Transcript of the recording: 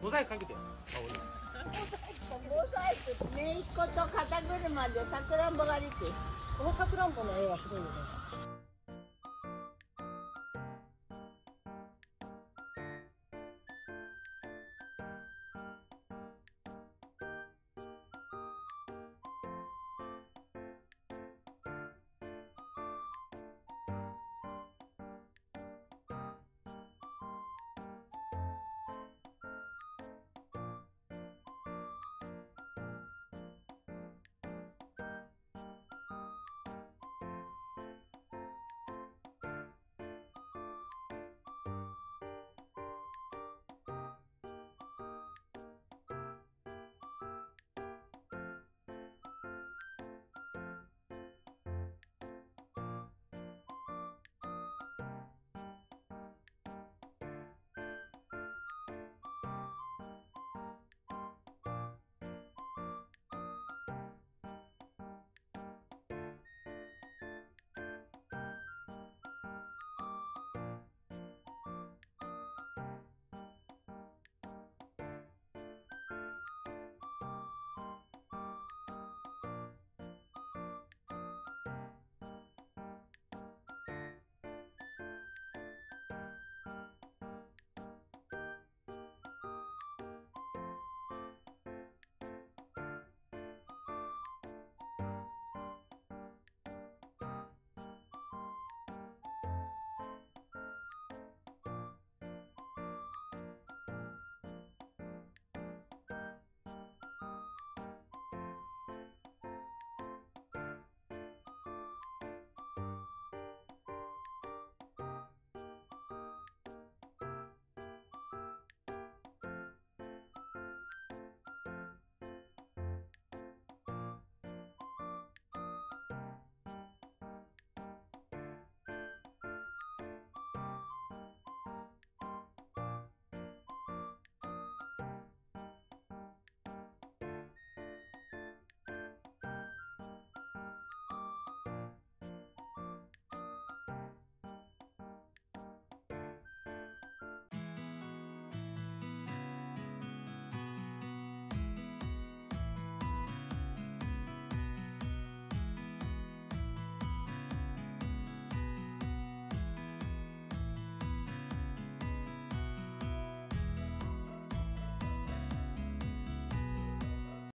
モザイクかけてよ。顔にモザイク、めいっ子と肩車でさくらんぼ狩りって。このさくらんぼの絵はすごいよね